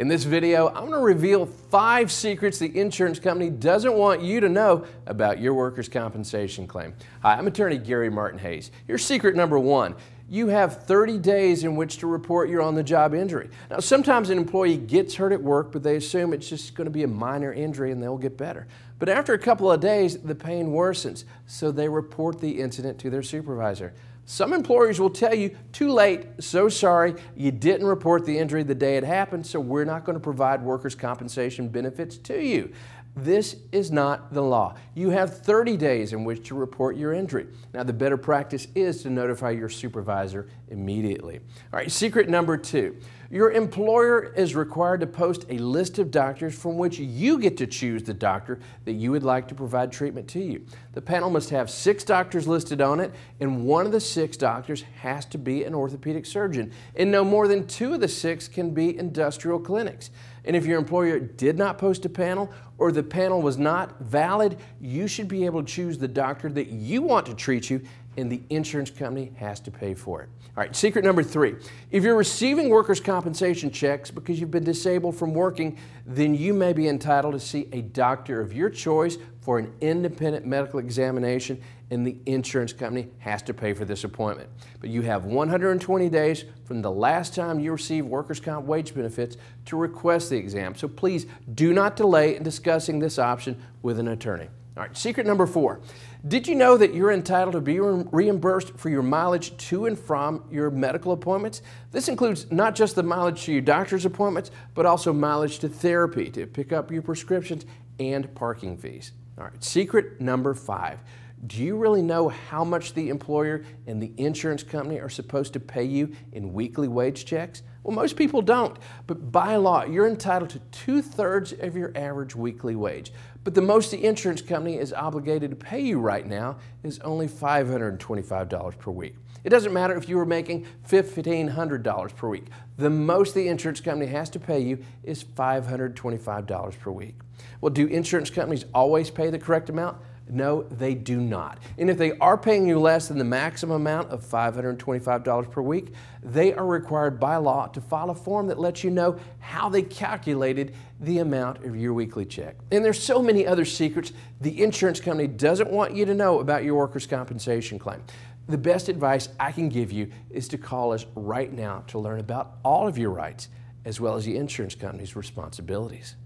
In this video, I'm going to reveal five secrets the insurance company doesn't want you to know about your workers' compensation claim. Hi, I'm attorney Gary Martin Hays. Here's secret number one. You have 30 days in which to report your on-the-job injury. Now, sometimes an employee gets hurt at work, but they assume it's just going to be a minor injury and they'll get better. But after a couple of days, the pain worsens, so they report the incident to their supervisor. Some employers will tell you, too late, so sorry, you didn't report the injury the day it happened, so we're not going to provide workers' compensation benefits to you. This is not the law. You have 30 days in which to report your injury. Now, the better practice is to notify your supervisor immediately. All right, secret number two. Your employer is required to post a list of doctors from which you get to choose the doctor that you would like to provide treatment to you. The panel must have six doctors listed on it, and one of the six doctors has to be an orthopedic surgeon, and no more than two of the six can be industrial clinics. And if your employer did not post a panel or the panel was not valid, you should be able to choose the doctor that you want to treat you and the insurance company has to pay for it. All right, secret number three. If you're receiving workers' compensation checks because you've been disabled from working, then you may be entitled to see a doctor of your choice for an independent medical examination, and the insurance company has to pay for this appointment. But you have 120 days from the last time you received workers' comp wage benefits to request the exam. So please do not delay in discussing this option with an attorney. All right, secret number four. Did you know that you're entitled to be reimbursed for your mileage to and from your medical appointments? This includes not just the mileage to your doctor's appointments, but also mileage to therapy to pick up your prescriptions and parking fees. All right, secret number five. Do you really know how much the employer and the insurance company are supposed to pay you in weekly wage checks? Well, most people don't, but by law, you're entitled to two thirds of your average weekly wage. But the most the insurance company is obligated to pay you right now is only $525 per week. It doesn't matter if you were making $1,500 per week. The most the insurance company has to pay you is $525 per week. Well, do insurance companies always pay the correct amount? No, they do not. And if they are paying you less than the maximum amount of $525 per week, they are required by law to file a form that lets you know how they calculated the amount of your weekly check. And there's so many other secrets the insurance company doesn't want you to know about your workers' compensation claim. The best advice I can give you is to call us right now to learn about all of your rights as well as the insurance company's responsibilities.